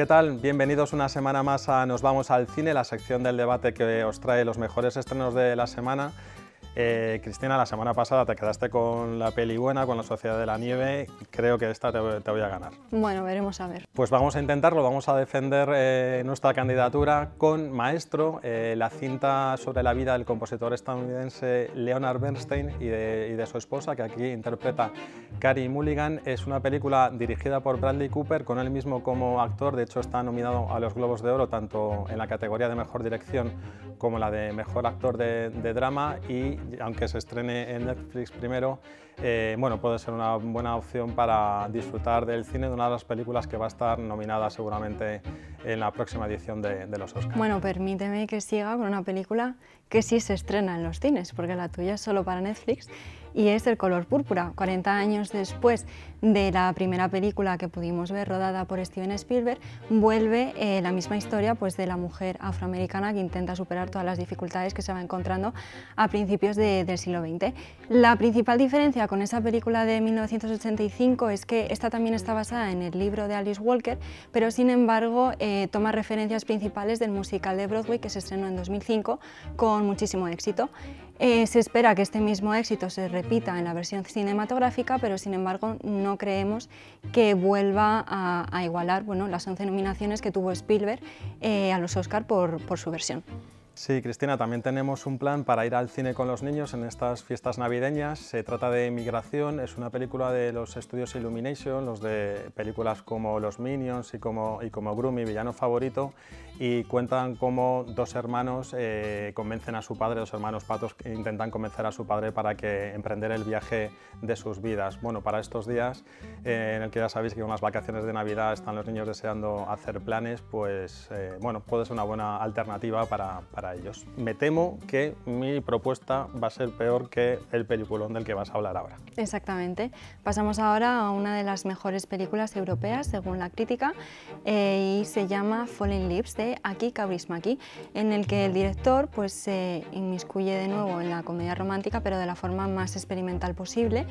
¿Qué tal? Bienvenidos una semana más a Nos vamos al cine, la sección del debate que os trae los mejores estrenos de la semana. Eh, Cristina, la semana pasada te quedaste con la peli buena, con La Sociedad de la Nieve. Creo que esta te, voy a ganar. Bueno, veremos a ver. Pues vamos a intentarlo, vamos a defender eh, nuestra candidatura con Maestro, eh, la cinta sobre la vida del compositor estadounidense Leonard Bernstein y de, su esposa, que aquí interpreta Carrie Mulligan. Es una película dirigida por Bradley Cooper, con él mismo como actor. De hecho, está nominado a los Globos de Oro, tanto en la categoría de Mejor Dirección como la de Mejor Actor de, de Drama. Y aunque se estrene en Netflix primero, eh, bueno, puede ser una buena opción para disfrutar del cine de una de las películas que va a estar nominada seguramente en la próxima edición de, los Oscars. Bueno, permíteme que siga con una película que sí se estrena en los cines, porque la tuya es solo para Netflix y es El color púrpura, 40 años después de la primera película que pudimos ver rodada por Steven Spielberg, vuelve eh, la misma historia pues, de la mujer afroamericana que intenta superar todas las dificultades que se va encontrando a principios del siglo XX. La principal diferencia con esa película de 1985 es que esta también está basada en el libro de Alice Walker, pero sin embargo eh, toma referencias principales del musical de Broadway que se estrenó en 2005 con muchísimo éxito. Eh, se espera que este mismo éxito se repita en la versión cinematográfica, pero sin embargo no creemos que vuelva a, igualar bueno, las 11 nominaciones que tuvo Spielberg eh, a los Oscar por su versión. Sí, Cristina, también tenemos un plan para ir al cine con los niños en estas fiestas navideñas. Se trata de Migración, es una película de los estudios Illumination, los de películas como Los Minions y como, y como mi villano favorito, y cuentan cómo dos hermanos eh, convencen a su padre, dos hermanos patos intentan convencer a su padre para que emprender el viaje de sus vidas. Bueno, para estos días eh, en el que ya sabéis que con las vacaciones de Navidad están los niños deseando hacer planes, pues eh, bueno, puede ser una buena alternativa para, para ellos. Me temo que mi propuesta va a ser peor que el peliculón del que vas a hablar ahora. Exactamente. Pasamos ahora a una de las mejores películas europeas, según la crítica, eh, y se llama Falling Lips, de Aki Kaurismäki, en el que el director pues, se inmiscuye de nuevo en la comedia romántica, pero de la forma más experimental posible,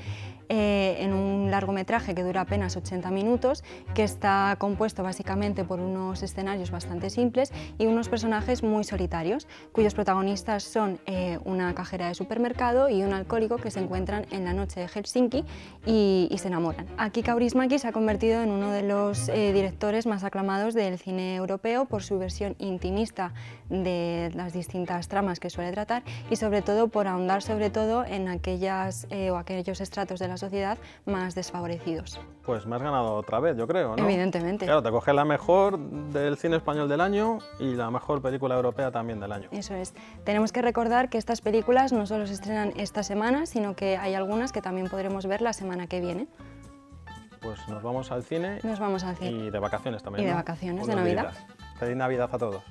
eh, en un largometraje que dura apenas 80 minutos, que está compuesto básicamente por unos escenarios bastante simples y unos personajes muy solitarios cuyos protagonistas son eh, una cajera de supermercado y un alcohólico que se encuentran en la noche de Helsinki y, se enamoran. Aquí Kaurismäki se ha convertido en uno de los eh, directores más aclamados del cine europeo por su versión intimista de las distintas tramas que suele tratar y sobre todo por ahondar sobre todo en aquellas eh, o aquellos estratos de la sociedad más desfavorecidos. Pues me has ganado otra vez, yo creo, ¿no? Evidentemente. Claro, te coges la mejor del cine español del año y la mejor película europea también del año. Eso es. Tenemos que recordar que estas películas no solo se estrenan esta semana, sino que hay algunas que también podremos ver la semana que viene. Pues nos vamos al cine. Nos vamos al cine. Y de vacaciones también. Y de vacaciones, de Navidad. Feliz Navidad a todos.